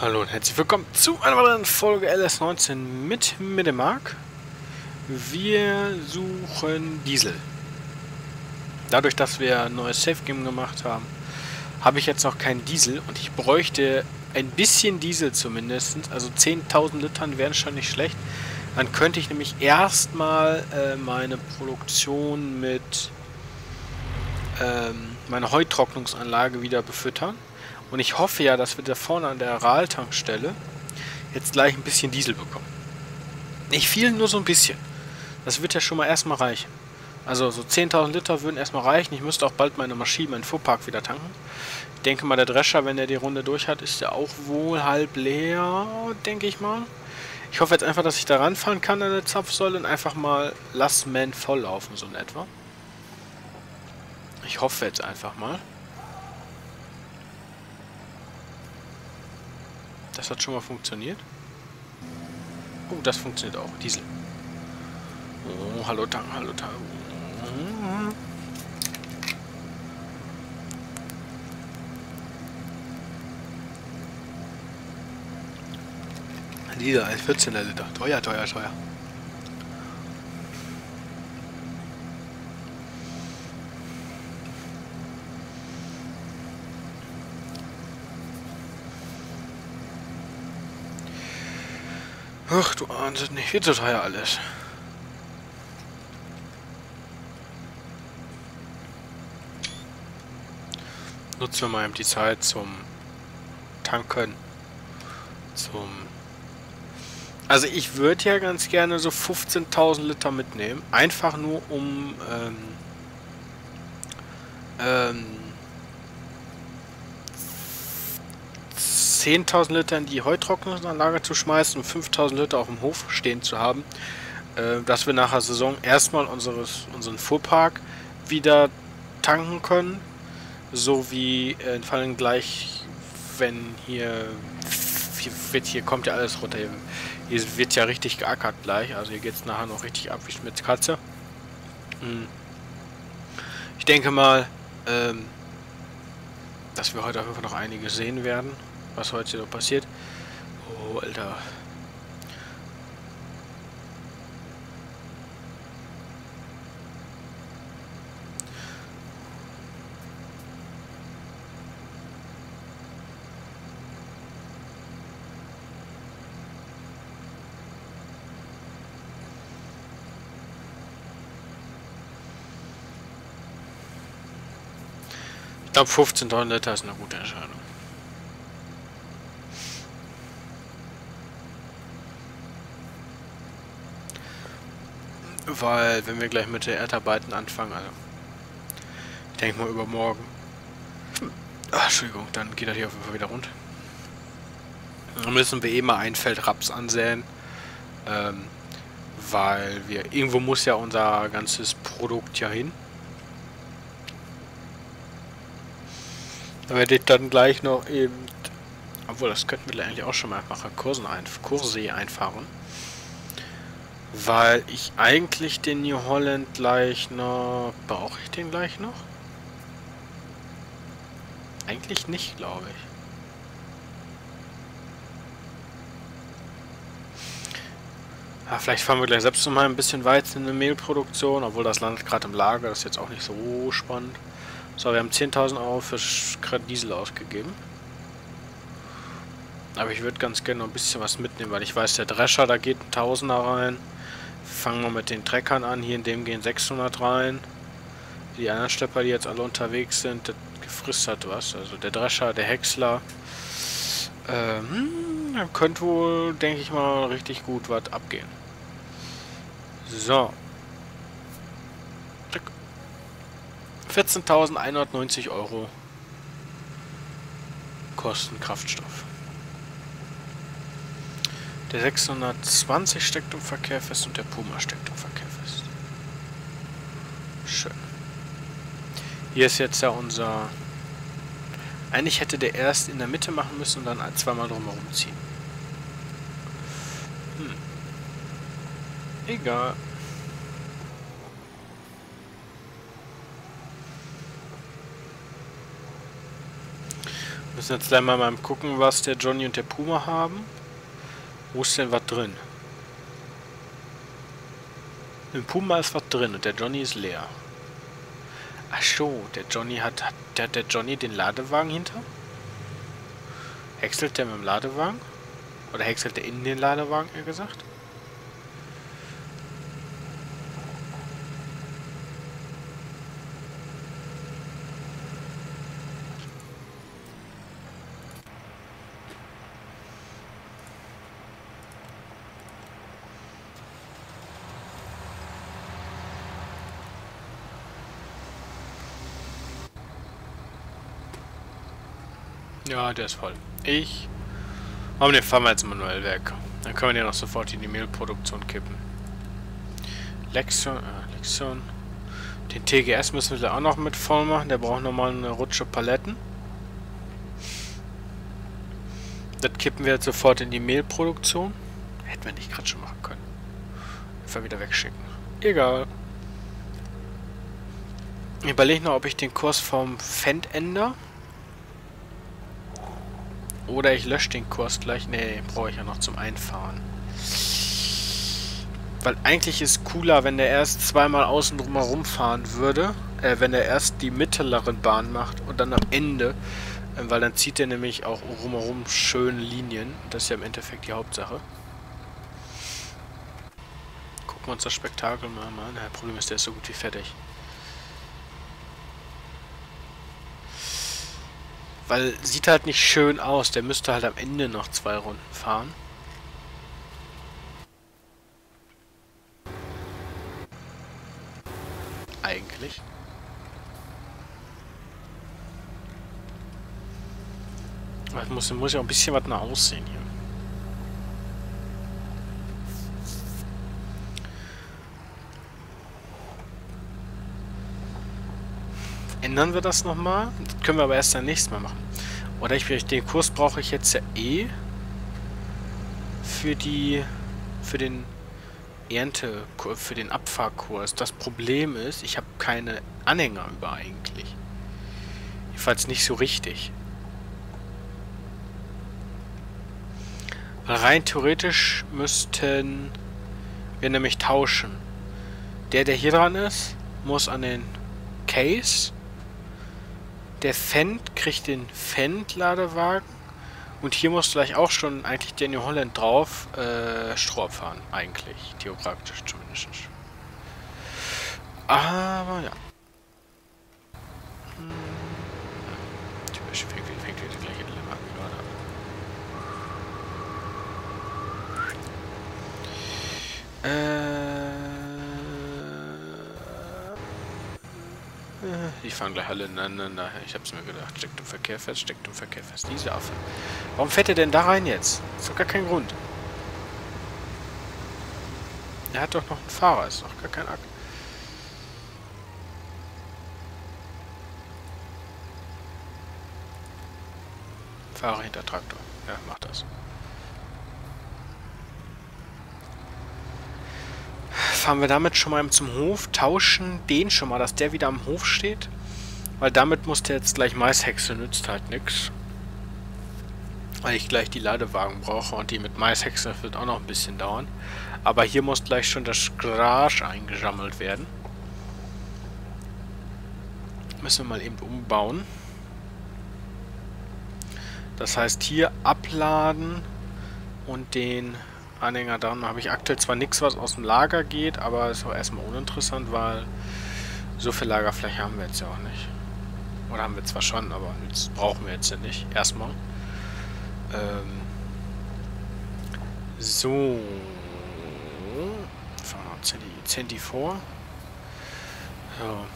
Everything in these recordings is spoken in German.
Hallo und herzlich willkommen zu einer weiteren Folge LS19 mit Midemark. Wir suchen Diesel. Dadurch, dass wir ein neues Safe Game gemacht haben, habe ich jetzt noch keinen Diesel und ich bräuchte ein bisschen Diesel zumindest. Also 10.000 Litern wären schon nicht schlecht. Dann könnte ich nämlich erstmal äh, meine Produktion mit ähm, meiner Heutrocknungsanlage wieder befüttern. Und ich hoffe ja, dass wir da vorne an der Aral-Tankstelle jetzt gleich ein bisschen Diesel bekommen. Nicht viel, nur so ein bisschen. Das wird ja schon mal erstmal reichen. Also so 10.000 Liter würden erstmal reichen. Ich müsste auch bald meine Maschine, meinen Fuhrpark wieder tanken. Ich denke mal, der Drescher, wenn er die Runde durch hat, ist ja auch wohl halb leer, denke ich mal. Ich hoffe jetzt einfach, dass ich da ranfahren kann an der Zapfsäule und einfach mal Last Man volllaufen, so in etwa. Ich hoffe jetzt einfach mal. Das hat schon mal funktioniert. Oh, das funktioniert auch. Diesel. Oh, hallo Tank, hallo Tank. Diesel, ein 14er Liter. Teuer, teuer, teuer. Ach, du ahnst nicht. Viel zu teuer alles. Nutzen wir mal eben die Zeit zum Tanken. Zum... Also ich würde ja ganz gerne so 15.000 Liter mitnehmen. Einfach nur um... Ähm, ähm, 10.000 Liter in die Heutrocknungsanlage zu schmeißen und 5.000 Liter auf dem Hof stehen zu haben, äh, dass wir nach der Saison erstmal unseres, unseren Fuhrpark wieder tanken können, so wie äh, vor allem gleich, wenn hier, hier, wird, hier kommt ja alles runter, hier, hier wird ja richtig geackert gleich, also hier geht es nachher noch richtig ab wie mit Katze. Hm. Ich denke mal, ähm, dass wir heute auf jeden Fall noch einige sehen werden was heute noch passiert. Oh, Alter. Ich glaube 15 Liter ist eine gute Entscheidung. Weil wenn wir gleich mit der Erdarbeiten anfangen, also ich denke mal übermorgen, ach, Entschuldigung, dann geht das hier auf jeden Fall wieder rund. Dann müssen wir eh mal ein Feld Raps ansäen, ähm, weil wir, irgendwo muss ja unser ganzes Produkt ja hin. Dann werde ich dann gleich noch eben, obwohl das könnten wir eigentlich auch schon mal machen, Kursen ein, Kurse einfahren. Weil ich eigentlich den New Holland gleich noch... Brauche ich den gleich noch? Eigentlich nicht, glaube ich. Ja, vielleicht fahren wir gleich selbst noch mal ein bisschen Weizen in der Mehlproduktion, obwohl das landet gerade im Lager, das ist jetzt auch nicht so spannend. So, wir haben 10.000 Euro für Diesel ausgegeben. Aber ich würde ganz gerne noch ein bisschen was mitnehmen, weil ich weiß, der Drescher, da geht ein Tausender rein. Fangen wir mit den Treckern an. Hier in dem gehen 600 rein. Die anderen Stepper, die jetzt alle unterwegs sind, das gefrisst hat was. Also der Drescher, der Häcksler. Ähm, könnte wohl, denke ich mal, richtig gut was abgehen. So. 14.190 Euro kosten Kraftstoff. Der 620 steckt im Verkehr fest und der Puma steckt im Verkehr fest. Schön. Hier ist jetzt ja unser... Eigentlich hätte der erst in der Mitte machen müssen und dann zweimal drumherum ziehen. Hm. Egal. Müssen jetzt gleich mal, mal gucken, was der Johnny und der Puma haben. Wo ist denn was drin? Im Puma ist was drin und der Johnny ist leer. Ach so, der Johnny hat, hat der, der Johnny den Ladewagen hinter? Häckselt der mit dem Ladewagen? Oder häckselt der in den Ladewagen, eher gesagt? Ja, der ist voll. Ich. Aber den fahren wir jetzt manuell weg. Dann können wir den auch sofort in die Mehlproduktion kippen. Lexion, äh, Lexion. Den TGS müssen wir auch noch mit voll machen. Der braucht nochmal eine Rutsche Paletten. Das kippen wir jetzt sofort in die Mehlproduktion. Hätten wir nicht gerade schon machen können. Einfach wieder wegschicken. Egal. Ich überlege noch, ob ich den Kurs vom Fendt ändere. Oder ich lösche den Kurs gleich. Ne, brauche ich ja noch zum Einfahren. Weil eigentlich ist cooler, wenn der erst zweimal außen drum herum fahren würde. Äh, wenn er erst die mittleren Bahn macht und dann am Ende. Äh, weil dann zieht er nämlich auch rumherum schöne Linien. Das ist ja im Endeffekt die Hauptsache. Gucken wir uns das Spektakel mal an. Das Problem ist, der ist so gut wie fertig. Weil sieht halt nicht schön aus. Der müsste halt am Ende noch zwei Runden fahren. Eigentlich. Es muss, muss ja auch ein bisschen was nach aussehen hier. Ändern wir das nochmal. Das können wir aber erst dann nächstes Mal machen. Oder ich den Kurs brauche ich jetzt ja eh für die für den Ernte für den Abfahrkurs. Das Problem ist, ich habe keine Anhänger über eigentlich. Jedenfalls nicht so richtig. Rein theoretisch müssten wir nämlich tauschen. Der, der hier dran ist, muss an den Case der Fendt kriegt den Fendt-Ladewagen. Und hier muss gleich auch schon eigentlich der New Holland drauf äh, Stroh abfahren. Eigentlich. Theoretisch zumindest. Aber ja. Hm. Typisch fängt, wieder gleiche Dilemma gerade. Äh. Die fahren gleich alle ineinander. Ich hab's mir gedacht. Steckt im Verkehr fest, steckt im Verkehr fest. Diese Affe. Warum fährt er denn da rein jetzt? Ist doch gar kein Grund. Er hat doch noch einen Fahrer. Ist doch gar kein Akt. Fahrer hinter Traktor. Ja, mach das. fahren wir damit schon mal zum Hof, tauschen den schon mal, dass der wieder am Hof steht. Weil damit muss der jetzt gleich Maishexe, nützt halt nichts. Weil ich gleich die Ladewagen brauche und die mit Maishexe wird auch noch ein bisschen dauern. Aber hier muss gleich schon das Gras eingesammelt werden. Müssen wir mal eben umbauen. Das heißt hier abladen und den Anhänger dran. habe ich aktuell zwar nichts, was aus dem Lager geht, aber ist auch erstmal uninteressant, weil so viel Lagerfläche haben wir jetzt ja auch nicht. Oder haben wir zwar schon, aber das brauchen wir jetzt ja nicht. Erstmal. Ähm so. Fahren wir Centi, Centi vor. So.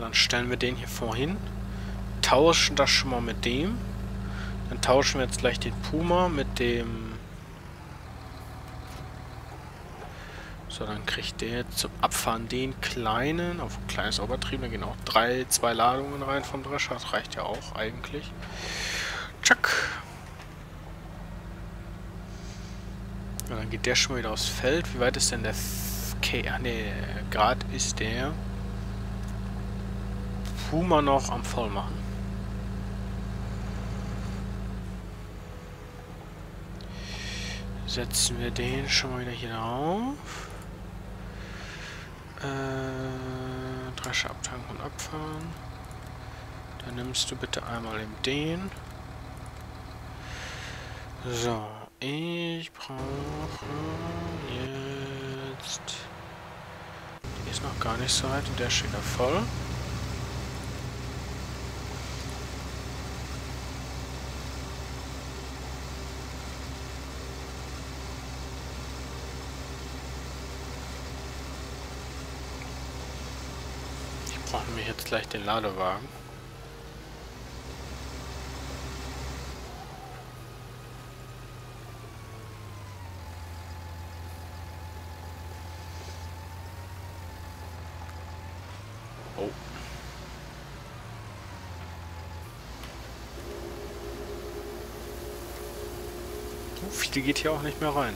Dann stellen wir den hier vorhin tauschen das schon mal mit dem. Dann tauschen wir jetzt gleich den Puma mit dem... So, dann kriegt der zum Abfahren den kleinen, auf ein kleines Obertrieb, da gehen auch drei, zwei Ladungen rein vom Drescher, das reicht ja auch eigentlich. Tschack. Ja, dann geht der schon mal wieder aufs Feld. Wie weit ist denn der... Okay, ach nee, Grad ist der... Puma noch am voll machen. Setzen wir den schon mal wieder hier drauf. Äh, Dresche abtanken und abfahren. Dann nimmst du bitte einmal eben den. So, ich brauche jetzt... Die ist noch gar nicht so weit der steht da voll. Brauche nämlich jetzt gleich den Ladewagen. viel geht hier auch nicht mehr rein.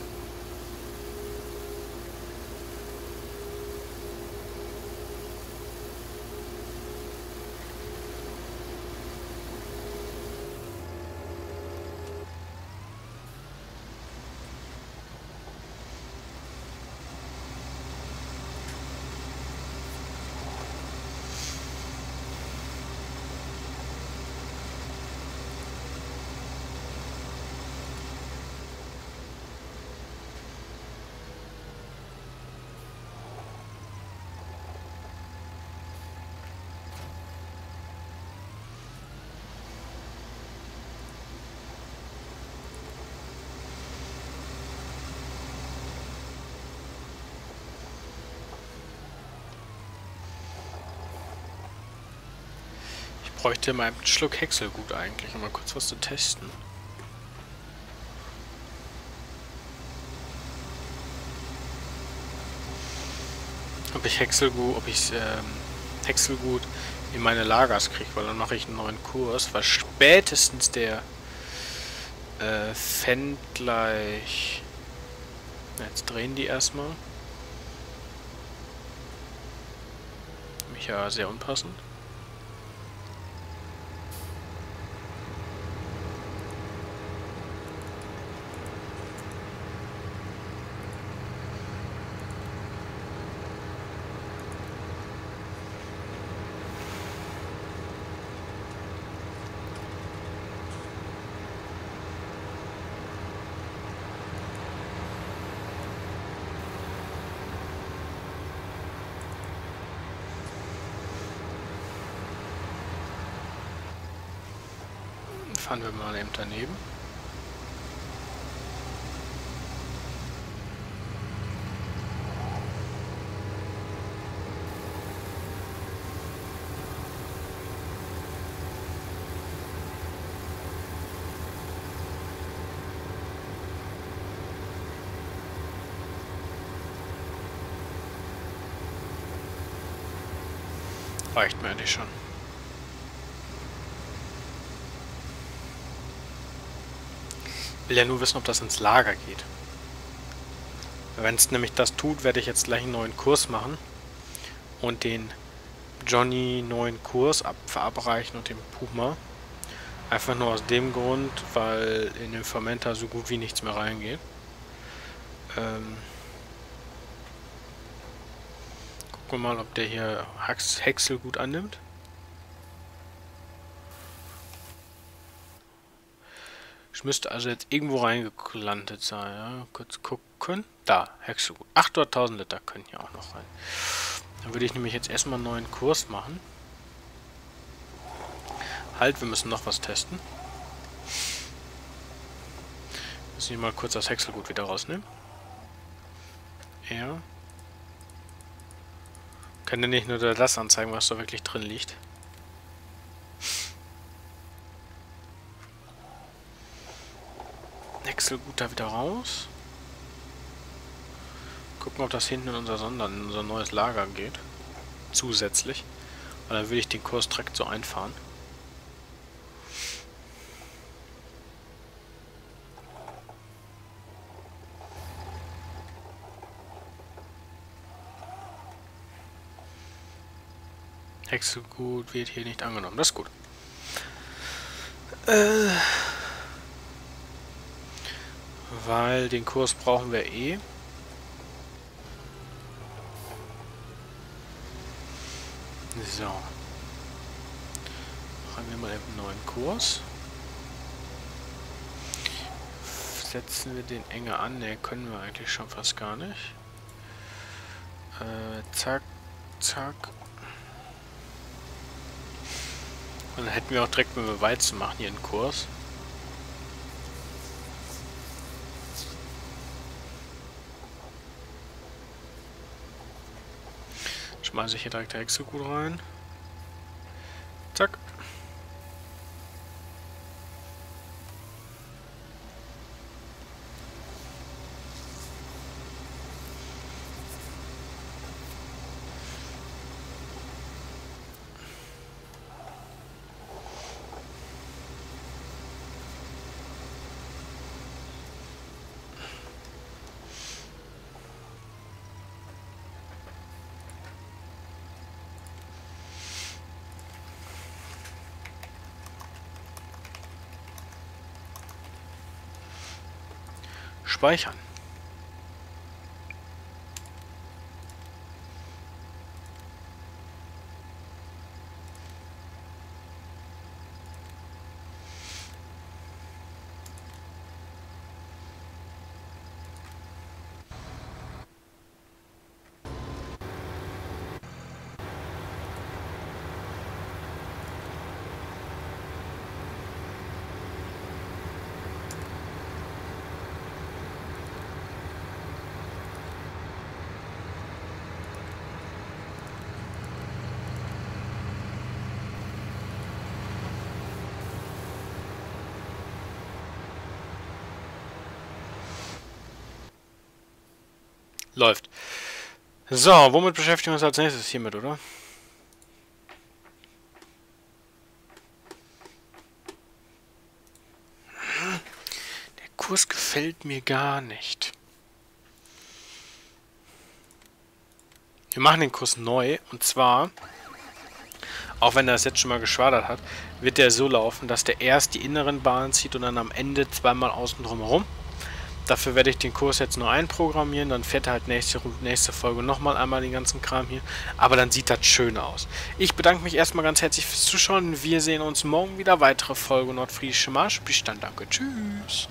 Bräuchte mal einen Schluck Häckselgut eigentlich, um mal kurz was zu testen. Ob ich Häckselgut, ob ich ähm, Häckselgut in meine Lagers kriege, weil dann mache ich einen neuen Kurs, weil spätestens der äh, Fan gleich... Jetzt drehen die erstmal. Mich ja sehr unpassend. Fahren wir mal eben daneben. Reicht mir eigentlich schon. Will ja nur wissen, ob das ins Lager geht. Wenn es nämlich das tut, werde ich jetzt gleich einen neuen Kurs machen und den Johnny neuen Kurs ab verabreichen und den Puma. Einfach nur aus dem Grund, weil in den Fermenter so gut wie nichts mehr reingeht. Ähm Gucken wir mal, ob der hier Häcksel gut annimmt. Ich müsste also jetzt irgendwo reingelandet sein. Ja? Kurz gucken. Da, Hexagon. 800.000 Liter können hier auch noch rein. Dann würde ich nämlich jetzt erstmal einen neuen Kurs machen. Halt, wir müssen noch was testen. Müssen wir mal kurz das Hexelgut wieder rausnehmen. Ja. Kann der nicht nur das anzeigen, was da wirklich drin liegt? Wechselgut da wieder raus. Gucken, ob das hinten in unser Sonder, in unser neues Lager geht. Zusätzlich. Weil dann will ich den Kurs direkt so einfahren. Exegut wird hier nicht angenommen. Das ist gut. Äh, weil den Kurs brauchen wir eh. So. Machen wir mal einen neuen Kurs. Setzen wir den enger an? Ne, können wir eigentlich schon fast gar nicht. Äh, zack, zack. Und dann hätten wir auch direkt, wenn wir Weizen machen, hier einen Kurs. Schmeiße ich hier direkt Hexegut rein. Zack. Speichern. So, womit beschäftigen wir uns als nächstes hiermit, oder? Der Kurs gefällt mir gar nicht. Wir machen den Kurs neu und zwar, auch wenn er das jetzt schon mal geschwadert hat, wird der so laufen, dass der erst die inneren Bahnen zieht und dann am Ende zweimal außen drum herum. Dafür werde ich den Kurs jetzt nur einprogrammieren, dann fährt er halt nächste, nächste Folge nochmal einmal den ganzen Kram hier. Aber dann sieht das schön aus. Ich bedanke mich erstmal ganz herzlich fürs Zuschauen. Wir sehen uns morgen wieder. Weitere Folge Nordfriesische Marsch. Bis dann, danke. Tschüss.